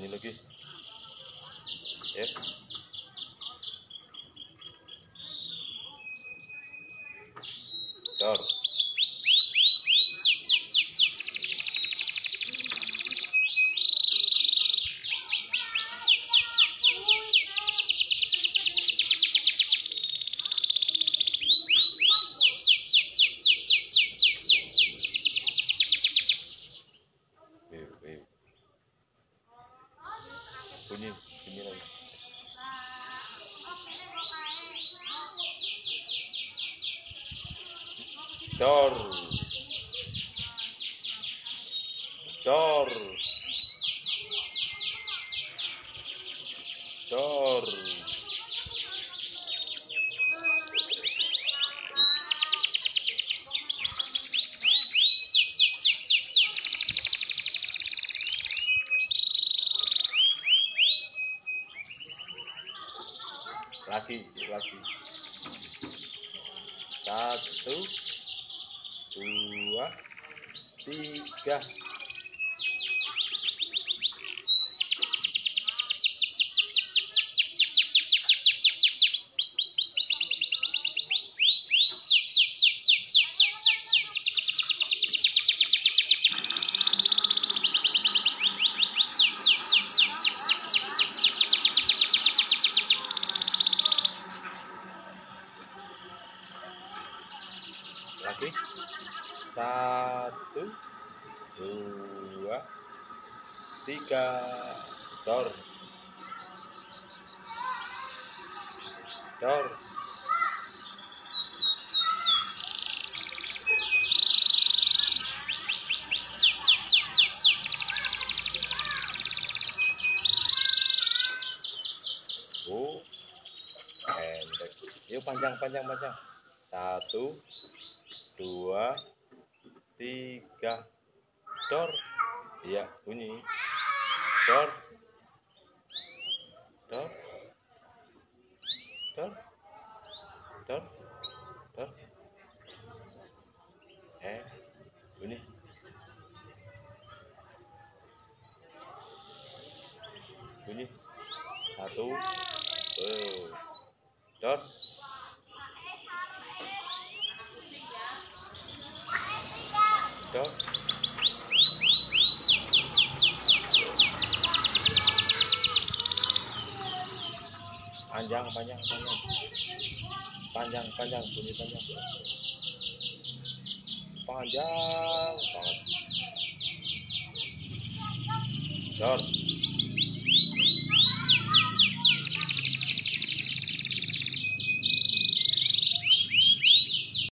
bunyi lagi. Ya. Dor bunyi bunyi lagi. Dor. Dor. Dor lagi lagi. Satu dua tiga lagi satu dua tiga dor. Dor. Oh pendek. Yuk panjang panjang panjang. Satu dua tiga. Dor. Iya bunyi. Dor. Dor. Dor. Dor. Dor. Eh bunyi. Bunyi. Satu. Eh dor panjang panjang panjang. Panjang panjang bunyi panjang. Panjang dor